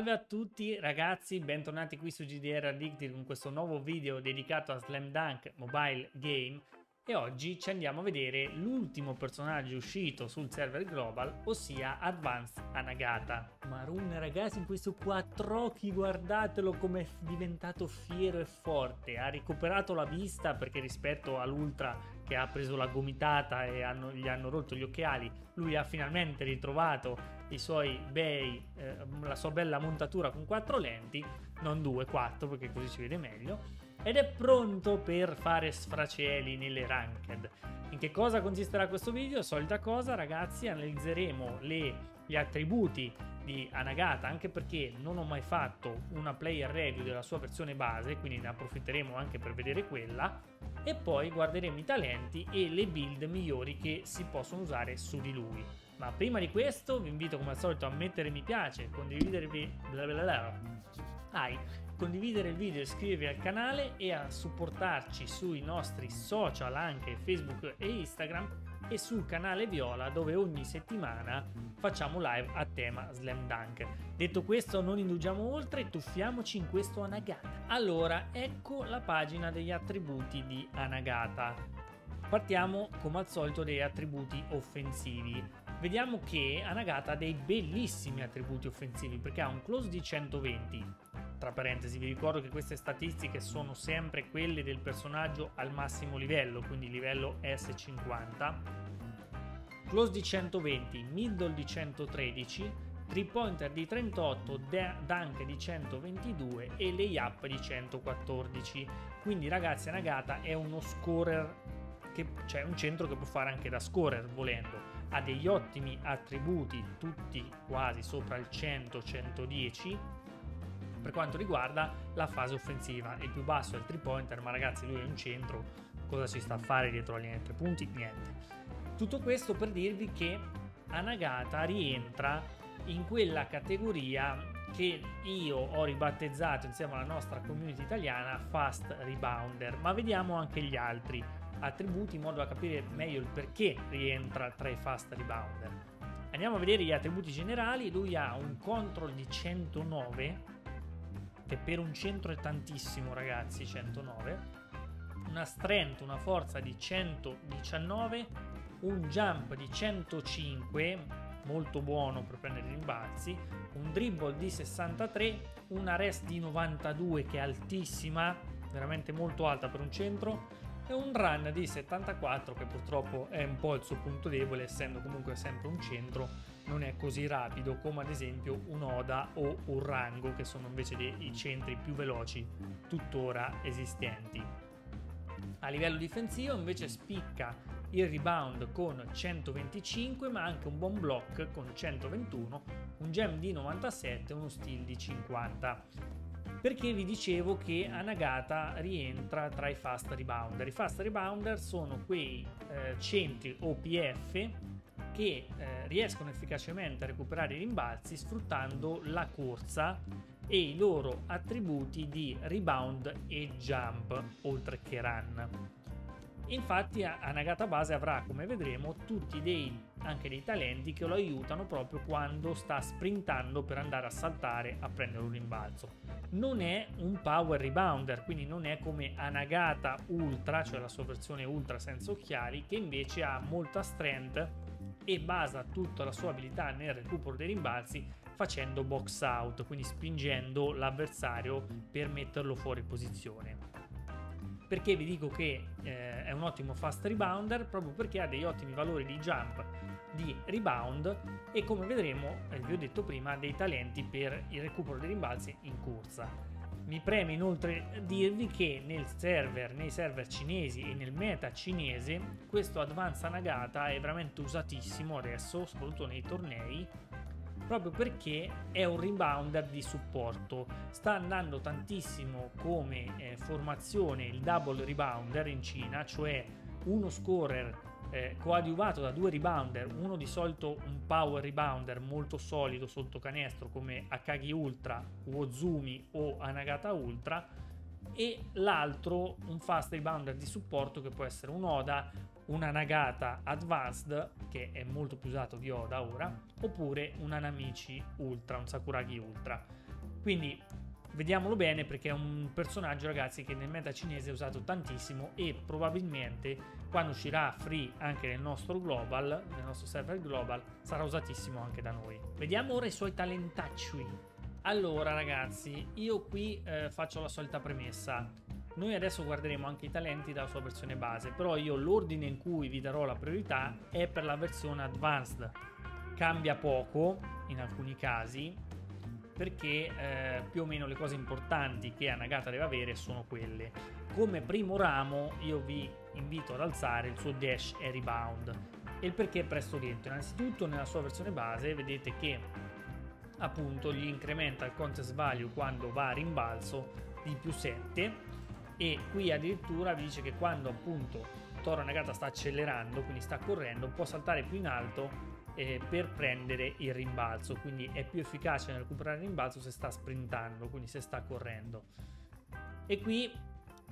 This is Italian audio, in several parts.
Salve a tutti ragazzi, bentornati qui su GDR Addicted con questo nuovo video dedicato a Slam Dunk Mobile Game e oggi ci andiamo a vedere l'ultimo personaggio uscito sul server global, ossia Advanced Anagata. Marun ragazzi, in questo quattro occhi guardatelo come è diventato fiero e forte, ha recuperato la vista perché rispetto all'ultra che ha preso la gomitata e hanno, gli hanno rotto gli occhiali, lui ha finalmente ritrovato i suoi bei, eh, la sua bella montatura con quattro lenti, non due, quattro perché così si vede meglio ed è pronto per fare sfracieli nelle ranked. In che cosa consisterà questo video? Solita cosa ragazzi, analizzeremo le, gli attributi di Anagata anche perché non ho mai fatto una player review della sua versione base, quindi ne approfitteremo anche per vedere quella e poi guarderemo i talenti e le build migliori che si possono usare su di lui. Ma prima di questo vi invito come al solito a mettere mi piace, condividervi bla bla bla, ai, condividere il video, iscrivervi al canale e a supportarci sui nostri social anche Facebook e Instagram e sul canale Viola dove ogni settimana facciamo live a tema Slam Dunk. Detto questo non indugiamo oltre, tuffiamoci in questo Anagata. Allora, ecco la pagina degli attributi di Anagata. Partiamo come al solito dagli attributi offensivi. Vediamo che Anagata ha dei bellissimi attributi offensivi perché ha un close di 120, tra parentesi, vi ricordo che queste statistiche sono sempre quelle del personaggio al massimo livello, quindi livello S50. Close di 120, middle di 113, 3 pointer di 38, dunk di 122 e layup di 114. Quindi ragazzi, Nagata è uno scorer che cioè un centro che può fare anche da scorer volendo. Ha degli ottimi attributi, tutti quasi sopra il 100-110 per quanto riguarda la fase offensiva. Il più basso è il 3 pointer, ma ragazzi lui è un centro, cosa ci sta a fare dietro la linea di 3 punti? Niente. Tutto questo per dirvi che Anagata rientra in quella categoria che io ho ribattezzato insieme alla nostra community italiana Fast Rebounder, ma vediamo anche gli altri attributi in modo da capire meglio il perché rientra tra i Fast Rebounder. Andiamo a vedere gli attributi generali, lui ha un control di 109 che per un centro è tantissimo ragazzi, 109, una strength, una forza di 119, un jump di 105, molto buono per prendere i rimbalzi, un dribble di 63, una rest di 92 che è altissima, veramente molto alta per un centro, e un run di 74 che purtroppo è un po' il suo punto debole essendo comunque sempre un centro non è così rapido come ad esempio un Oda o un Rango che sono invece dei centri più veloci tuttora esistenti. A livello difensivo invece spicca il rebound con 125 ma anche un buon block con 121, un gem di 97 e uno steal di 50 perché vi dicevo che Anagata rientra tra i fast rebounder. I fast rebounder sono quei eh, centri OPF che eh, riescono efficacemente a recuperare i rimbalzi sfruttando la corsa e i loro attributi di rebound e jump oltre che run. Infatti Anagata Base avrà, come vedremo, tutti dei, anche dei talenti che lo aiutano proprio quando sta sprintando per andare a saltare a prendere un rimbalzo. Non è un power rebounder, quindi non è come Anagata Ultra, cioè la sua versione Ultra senza occhiali, che invece ha molta strength e basa tutta la sua abilità nel recupero dei rimbalzi facendo box out, quindi spingendo l'avversario per metterlo fuori posizione. Perché vi dico che eh, è un ottimo fast rebounder? Proprio perché ha degli ottimi valori di jump, di rebound e come vedremo, eh, vi ho detto prima, dei talenti per il recupero dei rimbalzi in corsa. Mi preme inoltre dirvi che nel server, nei server cinesi e nel meta cinese, questo Advanced Nagata è veramente usatissimo adesso, soprattutto nei tornei, proprio perché è un rebounder di supporto. Sta andando tantissimo come eh, formazione il double rebounder in Cina, cioè uno scorer eh, coadiuvato da due rebounder, uno di solito un power rebounder molto solido sotto canestro come Akagi Ultra, Wozumi o Anagata Ultra e l'altro un fast rebounder di supporto che può essere un Oda una Nagata Advanced, che è molto più usato di Oda ora, oppure un Anamichi Ultra, un Sakuragi Ultra. Quindi vediamolo bene perché è un personaggio ragazzi che nel meta cinese è usato tantissimo e probabilmente quando uscirà free anche nel nostro global, nel nostro server global, sarà usatissimo anche da noi. Vediamo ora i suoi talentacci. Allora ragazzi, io qui eh, faccio la solita premessa. Noi adesso guarderemo anche i talenti dalla sua versione base, però io l'ordine in cui vi darò la priorità è per la versione advanced. Cambia poco in alcuni casi, perché eh, più o meno le cose importanti che Anagata deve avere sono quelle. Come primo ramo io vi invito ad alzare il suo dash e rebound. E il perché presto dentro? Innanzitutto nella sua versione base vedete che appunto gli incrementa il contest value quando va a rimbalzo di più 7 e qui addirittura vi dice che quando appunto Toro Nagata sta accelerando, quindi sta correndo, può saltare più in alto eh, per prendere il rimbalzo, quindi è più efficace nel recuperare il rimbalzo se sta sprintando, quindi se sta correndo. E qui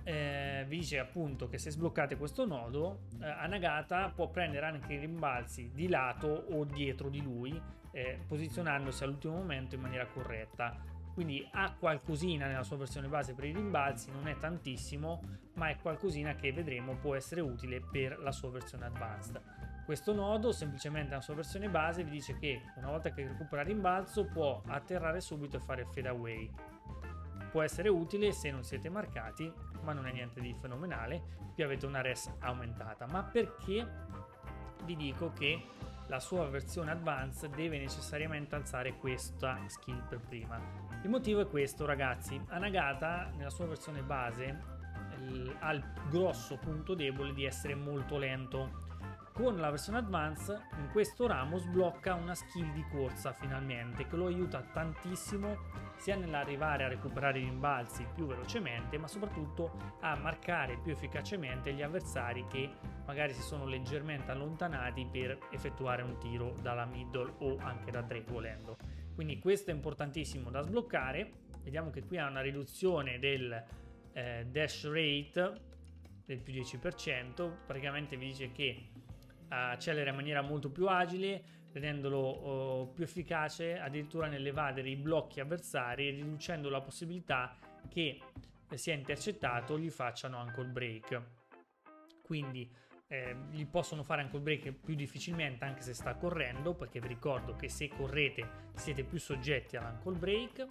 eh, vi dice appunto che se sbloccate questo nodo, eh, Anagata può prendere anche i rimbalzi di lato o dietro di lui, eh, posizionandosi all'ultimo momento in maniera corretta. Quindi ha qualcosina nella sua versione base per i rimbalzi, non è tantissimo, ma è qualcosina che vedremo può essere utile per la sua versione advanced. Questo nodo, semplicemente nella sua versione base, vi dice che una volta che recupera rimbalzo può atterrare subito e fare fade away. Può essere utile se non siete marcati, ma non è niente di fenomenale, più avete una res aumentata. Ma perché vi dico che la sua versione advanced deve necessariamente alzare questa skill per prima? Il motivo è questo, ragazzi. Anagata, nella sua versione base, ha il grosso punto debole di essere molto lento con la versione Advance in questo ramo sblocca una skill di corsa finalmente che lo aiuta tantissimo sia nell'arrivare a recuperare i rimbalzi più velocemente ma soprattutto a marcare più efficacemente gli avversari che magari si sono leggermente allontanati per effettuare un tiro dalla middle o anche da 3 volendo. Quindi questo è importantissimo da sbloccare. Vediamo che qui ha una riduzione del eh, dash rate del più 10% praticamente vi dice che accelera in maniera molto più agile, rendendolo oh, più efficace addirittura nell'evadere i blocchi avversari, riducendo la possibilità che sia intercettato gli facciano ankle break. Quindi eh, gli possono fare ankle break più difficilmente anche se sta correndo, perché vi ricordo che se correte siete più soggetti all'ankle break.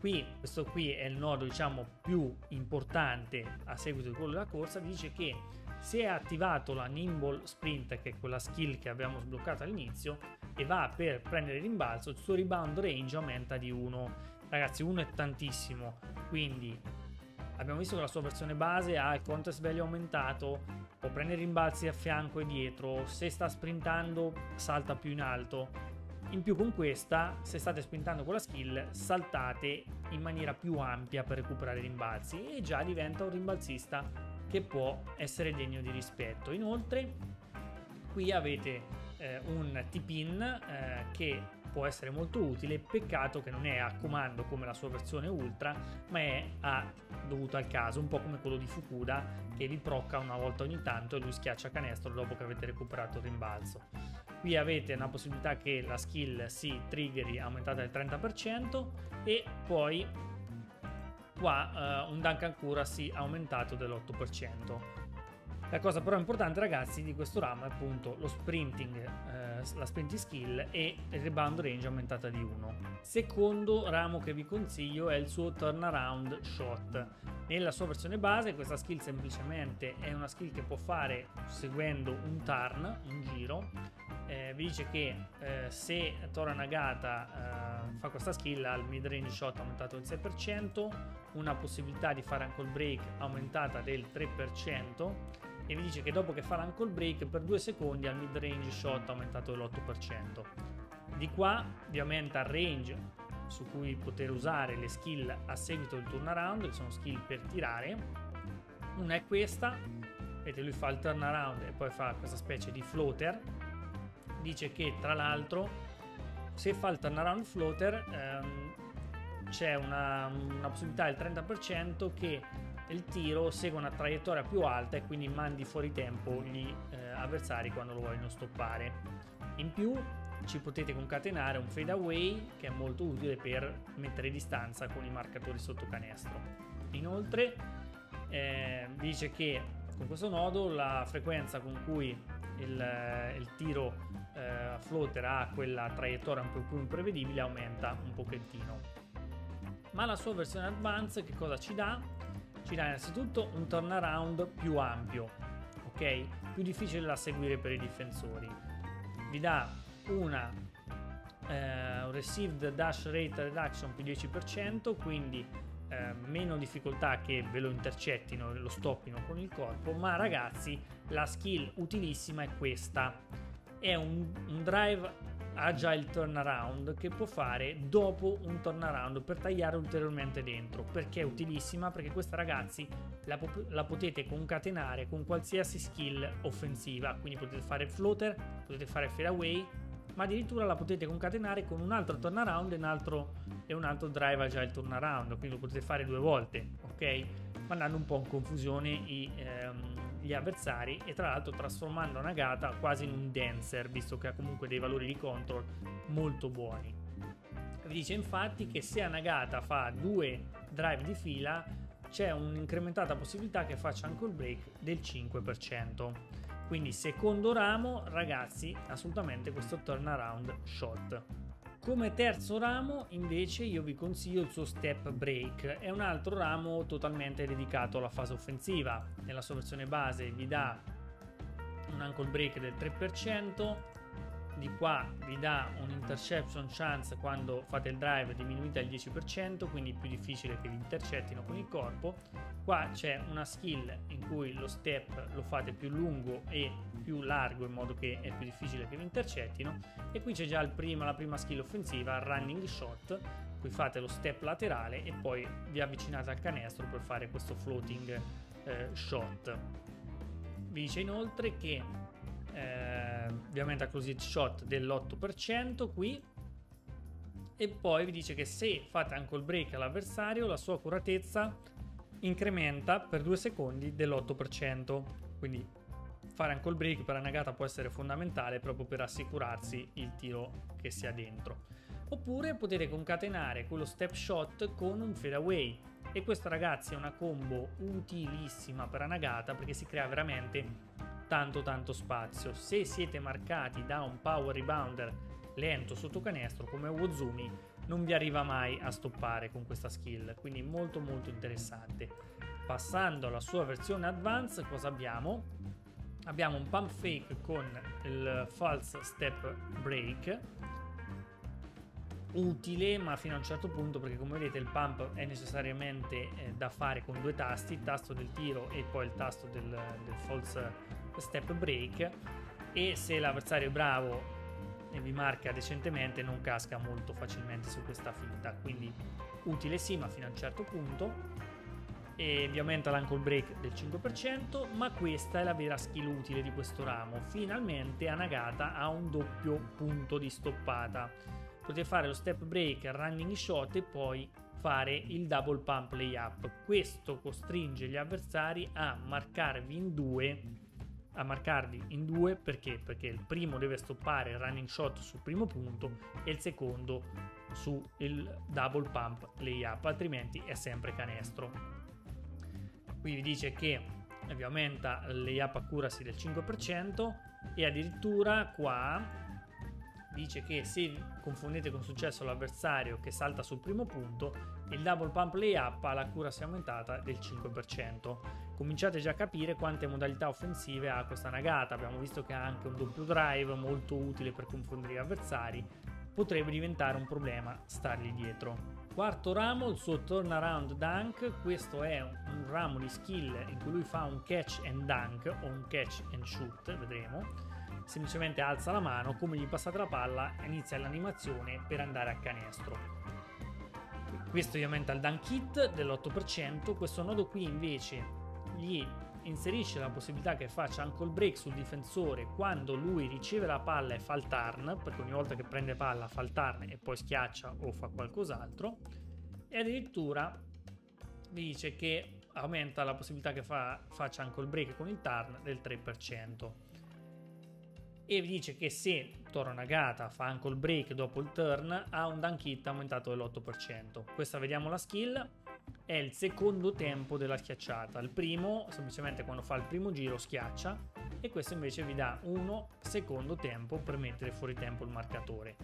Qui, questo qui è il nodo diciamo più importante a seguito di quello della corsa, dice che se è attivato la Nimble Sprint, che è quella skill che abbiamo sbloccato all'inizio, e va per prendere il rimbalzo, il suo rebound range aumenta di 1. Ragazzi, 1 è tantissimo, quindi abbiamo visto che la sua versione base ha il contest value aumentato, può prendere rimbalzi a fianco e dietro, se sta sprintando salta più in alto. In più con questa, se state sprintando con la skill, saltate in maniera più ampia per recuperare rimbalzi e già diventa un rimbalzista che può essere degno di rispetto. Inoltre, qui avete eh, un tip-in eh, che può essere molto utile, peccato che non è a comando come la sua versione ultra, ma è a, dovuto al caso, un po' come quello di Fukuda che vi procca una volta ogni tanto e lui schiaccia canestro dopo che avete recuperato il rimbalzo. Qui avete una possibilità che la skill si triggeri aumentata del 30% e poi qua uh, un Duncan Curasi aumentato dell'8%. La cosa però importante ragazzi di questo ramo è appunto lo sprinting, eh, la sprinting skill e il rebound range aumentata di 1. Secondo ramo che vi consiglio è il suo turnaround shot. Nella sua versione base questa skill semplicemente è una skill che può fare seguendo un turn, un giro. Eh, vi dice che eh, se Tora Nagata eh, fa questa skill ha il mid range shot aumentato del 6%, una possibilità di fare ankle break aumentata del 3% e vi dice che dopo che fa l'ankle break per 2 secondi al mid range shot aumentato dell'8%. Di qua vi aumenta il range su cui poter usare le skill a seguito del turnaround, che sono skill per tirare. Una è questa, vedete lui fa il turnaround e poi fa questa specie di floater. Dice che tra l'altro se fa il turnaround floater ehm, c'è una, una possibilità del 30% che il tiro segua una traiettoria più alta e quindi mandi fuori tempo gli eh, avversari quando lo vogliono stoppare. In più ci potete concatenare un fade away che è molto utile per mettere distanza con i marcatori sotto canestro. Inoltre eh, dice che con questo nodo la frequenza con cui il, il tiro eh, floater ha quella traiettoria un po' più imprevedibile aumenta un pochettino. Ma la sua versione advanced che cosa ci dà? Ci dà innanzitutto un turnaround più ampio, ok? Più difficile da seguire per i difensori. Vi dà una eh, received dash rate reduction più 10%, quindi eh, meno difficoltà che ve lo intercettino e lo stoppino con il corpo, ma ragazzi la skill utilissima è questa. È un, un drive agile turnaround che può fare dopo un turnaround per tagliare ulteriormente dentro perché è utilissima perché questa ragazzi la, la, potete concatenare con qualsiasi skill offensiva quindi potete fare floater potete fare fadeaway ma addirittura la potete concatenare con un altro turnaround e un altro, e un altro drive agile turnaround, quindi lo potete fare due volte, ok? Mandando un po' in confusione i, ehm, gli avversari e tra l'altro trasformando Nagata quasi in un dancer, visto che ha comunque dei valori di control molto buoni. Vi dice infatti che se Nagata fa due drive di fila c'è un'incrementata possibilità che faccia ankle break del 5%. Quindi secondo ramo, ragazzi, assolutamente questo turnaround shot. Come terzo ramo invece io vi consiglio il suo step break, è un altro ramo totalmente dedicato alla fase offensiva. Nella sua versione base vi dà un ankle break del 3%, di qua vi dà un interception chance quando fate il drive diminuita al 10%, quindi più difficile che vi intercettino con il corpo. Qua c'è una skill in cui lo step lo fate più lungo e più largo in modo che è più difficile che vi intercettino. E qui c'è già prima, la prima skill offensiva, running shot, qui fate lo step laterale e poi vi avvicinate al canestro per fare questo floating eh, shot. Vi dice inoltre che eh, ovviamente a closed shot dell'8% qui. E poi vi dice che se fate ankle break all'avversario la sua accuratezza incrementa per 2 secondi dell'8% quindi fare ankle break per la nagata può essere fondamentale proprio per assicurarsi il tiro che sia dentro. Oppure potete concatenare quello step shot con un fadeaway. E questa ragazzi è una combo utilissima per la nagata perché si crea veramente tanto tanto spazio. Se siete marcati da un power rebounder lento sotto canestro come Wozumi non vi arriva mai a stoppare con questa skill, quindi molto molto interessante. Passando alla sua versione advanced, cosa abbiamo? Abbiamo un pump fake con il false step break utile ma fino a un certo punto perché come vedete il pump è necessariamente eh, da fare con due tasti il tasto del tiro e poi il tasto del, del false step break e se l'avversario è bravo e vi marca decentemente non casca molto facilmente su questa finta. Quindi utile sì ma fino a un certo punto. E vi aumenta l'ankle break del 5% ma questa è la vera skill utile di questo ramo. Finalmente Anagata ha un doppio punto di stoppata. Potete fare lo step break running shot e poi fare il double pump layup. Questo costringe gli avversari a marcarvi in due a marcarli in due perché? Perché il primo deve stoppare il running shot sul primo punto e il secondo sul double pump layup, altrimenti è sempre canestro. Qui vi dice che vi aumenta il layup accuracy del 5% e addirittura qua dice che se confondete con successo l'avversario che salta sul primo punto, il double pump layup ha l'accuracy aumentata del 5%. Cominciate già a capire quante modalità offensive ha questa Nagata, abbiamo visto che ha anche un doppio drive molto utile per confondere gli avversari, potrebbe diventare un problema stargli dietro. Quarto ramo, il suo turnaround dunk, questo è un ramo di skill in cui lui fa un catch and dunk o un catch and shoot, vedremo semplicemente alza la mano, come gli passate la palla, inizia l'animazione per andare a canestro. Questo gli aumenta il dunk hit dell'8%, questo nodo qui invece gli inserisce la possibilità che faccia ankle break sul difensore quando lui riceve la palla e fa il turn, perché ogni volta che prende palla fa il turn e poi schiaccia o fa qualcos'altro, e addirittura vi dice che aumenta la possibilità che fa, faccia ankle break con il turn del 3%. E vi dice che se Toro Nagata fa ankle break dopo il turn ha un dunk hit aumentato dell'8%. Questa vediamo la skill, è il secondo tempo della schiacciata. Il primo, semplicemente quando fa il primo giro, schiaccia e questo invece vi dà uno secondo tempo per mettere fuori tempo il marcatore.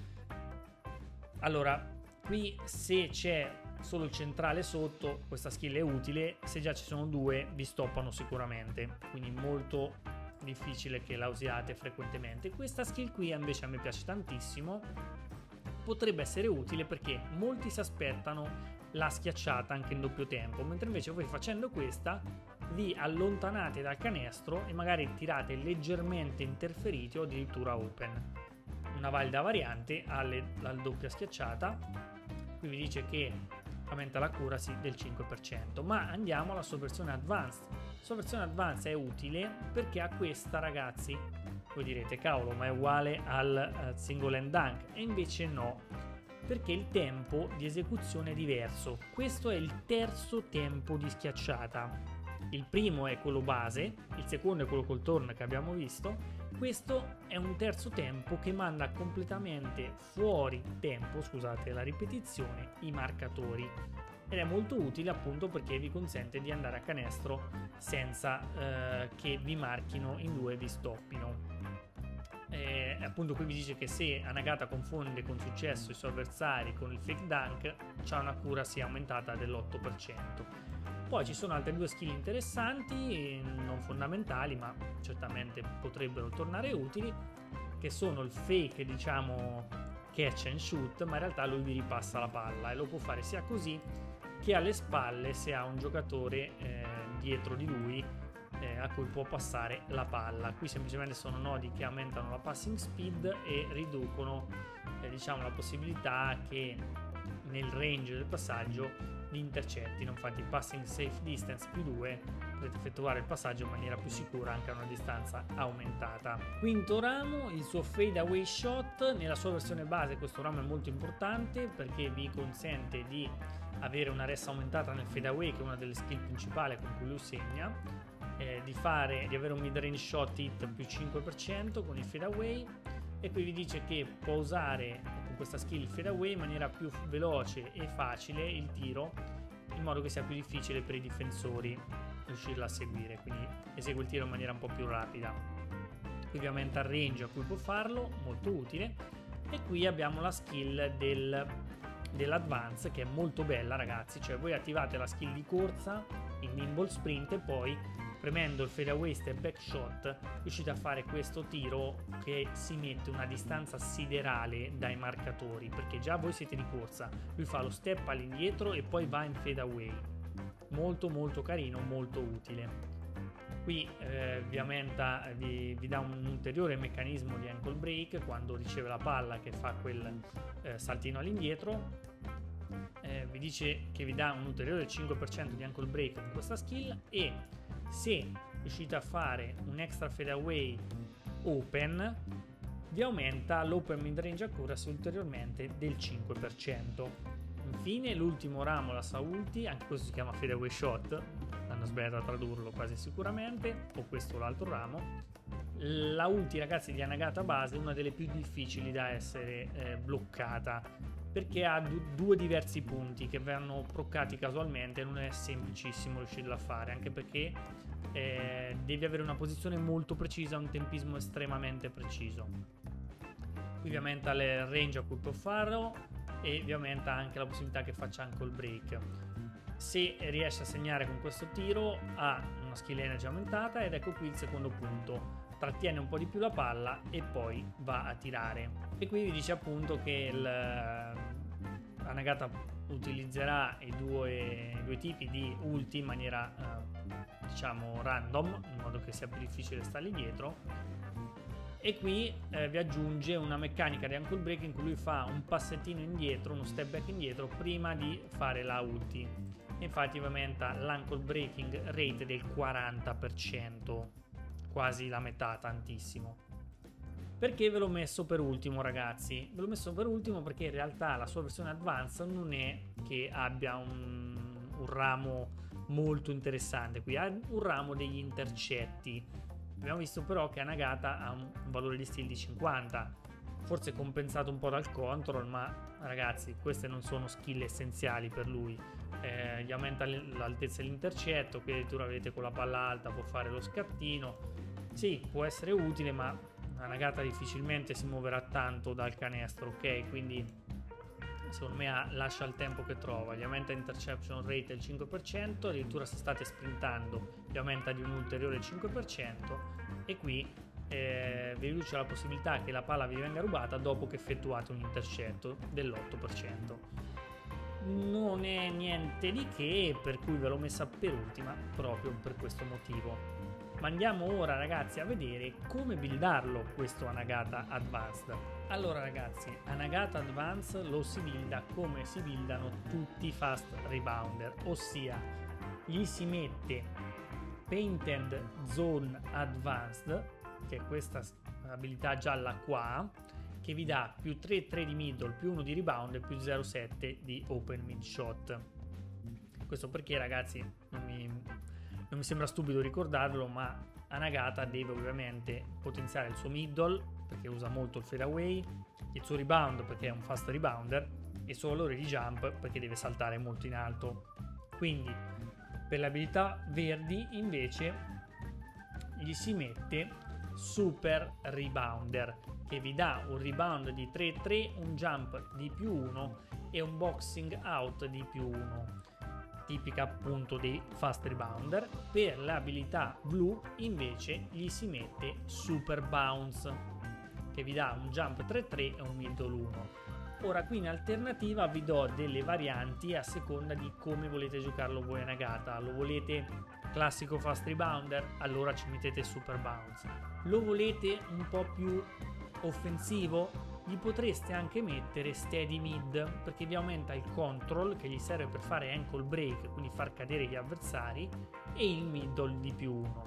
Allora, qui se c'è solo il centrale sotto, questa skill è utile, se già ci sono due vi stoppano sicuramente, quindi molto difficile che la usiate frequentemente. Questa skill qui invece a me piace tantissimo, potrebbe essere utile perché molti si aspettano la schiacciata anche in doppio tempo, mentre invece voi facendo questa vi allontanate dal canestro e magari tirate leggermente interferiti o addirittura open. Una valida variante alla doppia schiacciata, qui vi dice che aumenta l'accuracy del 5%, ma andiamo alla sua versione advanced sua versione advanced è utile perché ha questa ragazzi. Voi direte cavolo ma è uguale al uh, single and dunk. E invece no perché il tempo di esecuzione è diverso. Questo è il terzo tempo di schiacciata. Il primo è quello base il secondo è quello col turn che abbiamo visto. Questo è un terzo tempo che manda completamente fuori tempo scusate la ripetizione i marcatori ed è molto utile appunto perché vi consente di andare a canestro senza eh, che vi marchino in due e vi stoppino. E appunto qui vi dice che se Anagata confonde con successo i suoi avversari con il fake dunk, c'ha una cura sia aumentata dell'8%. Poi ci sono altre due skill interessanti, non fondamentali, ma certamente potrebbero tornare utili, che sono il fake, diciamo, catch and shoot, ma in realtà lui vi ripassa la palla e lo può fare sia così che alle spalle se ha un giocatore eh, dietro di lui eh, a cui può passare la palla. Qui semplicemente sono nodi che aumentano la passing speed e riducono eh, diciamo, la possibilità che nel range del passaggio li intercettino. Infatti passing safe distance più 2 potete effettuare il passaggio in maniera più sicura anche a una distanza aumentata. Quinto ramo, il suo fade away shot. Nella sua versione base questo ramo è molto importante perché vi consente di avere una ressa aumentata nel fadeaway che è una delle skill principali con cui lui segna eh, di, fare, di avere un mid range shot hit più 5% con il fadeaway e qui vi dice che può usare con questa skill il fadeaway in maniera più veloce e facile il tiro in modo che sia più difficile per i difensori riuscirla a seguire quindi esegue il tiro in maniera un po' più rapida. Qui vi aumenta il range a cui può farlo molto utile e qui abbiamo la skill del dell'advance che è molto bella ragazzi. Cioè voi attivate la skill di corsa il nimble sprint e poi premendo il fadeaway step back shot riuscite a fare questo tiro che si mette una distanza siderale dai marcatori perché già voi siete di corsa. Lui fa lo step all'indietro e poi va in fadeaway molto molto carino molto utile qui eh, vi, aumenta, vi, vi, dà un ulteriore meccanismo di ankle break quando riceve la palla che fa quel eh, saltino all'indietro. Eh, vi dice che vi dà un ulteriore 5% di ankle break con questa skill e se riuscite a fare un extra fadeaway open vi aumenta l'open mid range accuracy ulteriormente del 5% infine l'ultimo ramo la sa ulti anche questo si chiama fadeaway shot hanno sbagliato a tradurlo quasi sicuramente, o questo o l'altro ramo. La ulti ragazzi di Anagata base è una delle più difficili da essere eh, bloccata perché ha du- due diversi punti che verranno proccati casualmente non è semplicissimo riuscirlo a fare anche perché eh, devi avere una posizione molto precisa, un tempismo estremamente preciso. Qui vi aumenta il range a cui può farlo e vi aumenta anche la possibilità che faccia anche il break se riesce a segnare con questo tiro ha una skill energy aumentata ed ecco qui il secondo punto. Trattiene un po' di più la palla e poi va a tirare. E qui vi dice appunto che il, la Nagata utilizzerà i due, i due, tipi di ulti in maniera eh, diciamo random in modo che sia più difficile stargli dietro. E qui eh, vi aggiunge una meccanica di ankle break in cui lui fa un passettino indietro, uno step back indietro prima di fare la ulti infatti aumenta l'ankle breaking rate del 40%, quasi la metà, tantissimo. Perché ve l'ho messo per ultimo ragazzi? Ve l'ho messo per ultimo perché in realtà la sua versione advanced non è che abbia un, un ramo molto interessante qui, ha un ramo degli intercetti Abbiamo visto però che Anagata ha un valore di steal di 50, forse compensato un po' dal control, ma ragazzi, queste non sono skill essenziali per lui. Eh, gli aumenta l'altezza dell'intercetto, qui addirittura vedete con la palla alta può fare lo scattino. Sì, può essere utile, ma Anagata difficilmente si muoverà tanto dal canestro, ok? Quindi secondo me lascia il tempo che trova, gli aumenta interception rate del 5%, addirittura se state sprintando gli aumenta di un ulteriore 5% e qui eh, vi riduce la possibilità che la palla vi venga rubata dopo che effettuate un intercetto dell'8%. Non è niente di che, per cui ve l'ho messa per ultima proprio per questo motivo. Ma andiamo ora ragazzi a vedere come buildarlo questo Anagata Advanced. Allora ragazzi, Anagata Advanced lo si builda come si buildano tutti i fast rebounder, ossia gli si mette Painted Zone Advanced, che è questa abilità gialla qua, che vi dà più 3-3 di middle, più 1 di rebound e più 0-7 di open mid shot. Questo perché ragazzi non mi non mi sembra stupido ricordarlo, ma Anagata deve ovviamente potenziare il suo middle perché usa molto il fadeaway, il suo rebound perché è un fast rebounder e il suo valore di jump perché deve saltare molto in alto. Quindi per le abilità verdi invece gli si mette super rebounder che vi dà un rebound di 3-3, un jump di più 1 e un boxing out di più 1 tipica appunto dei fast rebounder. Per l'abilità blu invece gli si mette Super Bounce che vi dà un jump 3-3 e un middle 1. Ora qui in alternativa vi do delle varianti a seconda di come volete giocarlo voi a Nagata. Lo volete classico fast rebounder? Allora ci mettete Super Bounce. Lo volete un po' più offensivo? gli potreste anche mettere steady mid perché vi aumenta il control che gli serve per fare ankle break, quindi far cadere gli avversari, e il middle di più 1.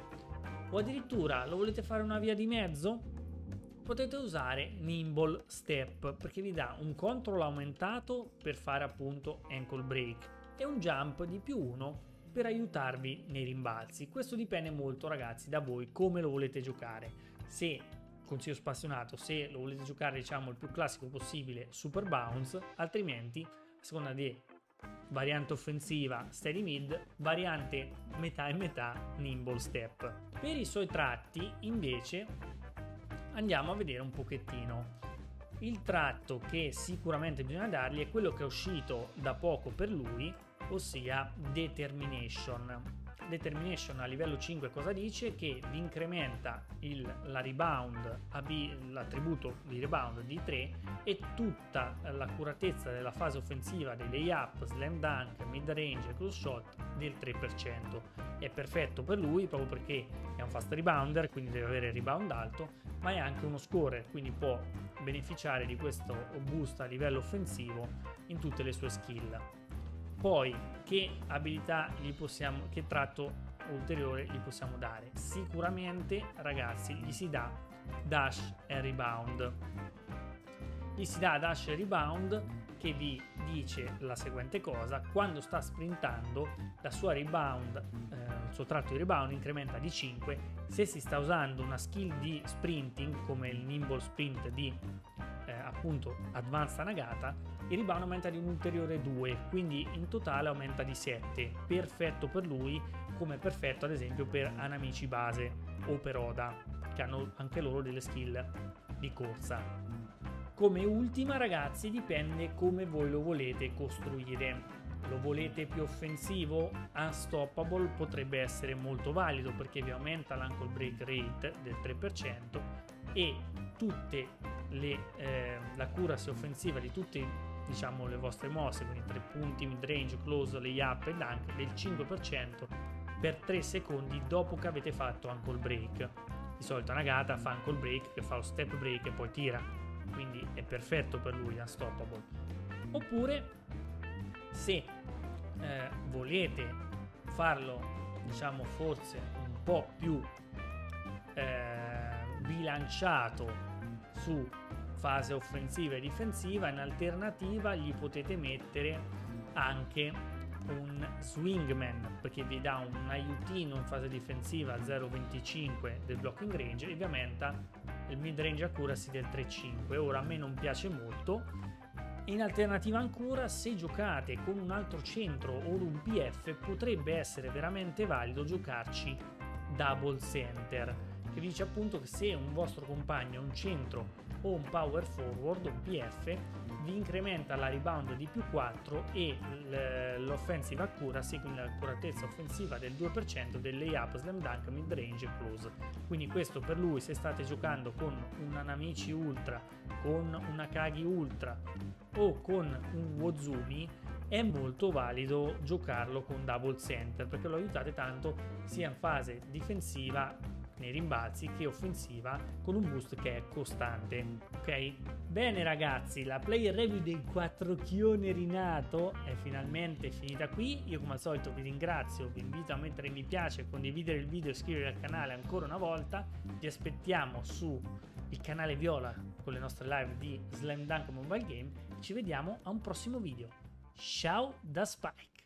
O addirittura lo volete fare una via di mezzo? Potete usare Nimble Step perché vi dà un control aumentato per fare appunto ankle break e un jump di più 1 per aiutarvi nei rimbalzi. Questo dipende molto ragazzi da voi come lo volete giocare. Se consiglio spassionato se lo volete giocare diciamo il più classico possibile super bounce altrimenti a seconda di variante offensiva steady mid variante metà e metà nimble step per i suoi tratti invece andiamo a vedere un pochettino il tratto che sicuramente bisogna dargli è quello che è uscito da poco per lui ossia determination Determination a livello 5 cosa dice? Che vi incrementa il, la rebound, l'attributo di rebound di 3 e tutta l'accuratezza della fase offensiva dei layup, slam dunk, mid range e close shot del 3%. È perfetto per lui proprio perché è un fast rebounder, quindi deve avere rebound alto, ma è anche uno scorer, quindi può beneficiare di questo boost a livello offensivo in tutte le sue skill. Poi, che abilità gli possiamo, che tratto ulteriore gli possiamo dare? Sicuramente, ragazzi, gli si dà dash e rebound. Gli si dà dash e rebound che vi dice la seguente cosa: quando sta sprintando, la sua rebound, eh, il suo tratto di rebound incrementa di 5. Se si sta usando una skill di sprinting come il nimble sprint di eh, appunto Advanced Nagata, il rebound aumenta di un ulteriore 2, quindi in totale aumenta di 7. Perfetto per lui, come perfetto ad esempio per Anamici Base o per Oda, che hanno anche loro delle skill di corsa. Come ultima ragazzi dipende come voi lo volete costruire. Lo volete più offensivo? Unstoppable potrebbe essere molto valido perché vi aumenta l'ankle break rate del 3% e tutte le, eh, l'accuracy offensiva di tutte diciamo, le vostre mosse, quindi 3 punti, mid range, close, layup e dunk del 5% per 3 secondi dopo che avete fatto ankle break. Di solito Nagata fa ankle break che fa lo step break e poi tira, quindi è perfetto per lui unstoppable. Oppure se eh, volete farlo diciamo forse un po' più eh, bilanciato su fase offensiva e difensiva, in alternativa gli potete mettere anche un swingman perché vi dà un aiutino in fase difensiva 0.25 del blocking range e vi aumenta il mid range accuracy del 3.5 ora a me non piace molto. In alternativa ancora se giocate con un altro centro o un PF potrebbe essere veramente valido giocarci double center che dice appunto che se un vostro compagno è un centro o un power forward, un PF, vi incrementa la rebound di più 4 e l'offensive accuracy, quindi l'accuratezza offensiva del 2% del layup, slam dunk, mid range e close. Quindi questo per lui se state giocando con un Anamici Ultra, con una Kagi Ultra o con un Wozumi è molto valido giocarlo con double center perché lo aiutate tanto sia in fase difensiva nei rimbalzi che offensiva con un boost che è costante. Ok? Bene ragazzi, la player review del quattrocchione rinato è finalmente finita qui. Io come al solito vi ringrazio, vi invito a mettere mi piace, condividere il video e iscrivervi al canale ancora una volta. Vi aspettiamo su il canale Viola con le nostre live di Slam Dunk Mobile Game. Ci vediamo a un prossimo video. Ciao da Spike!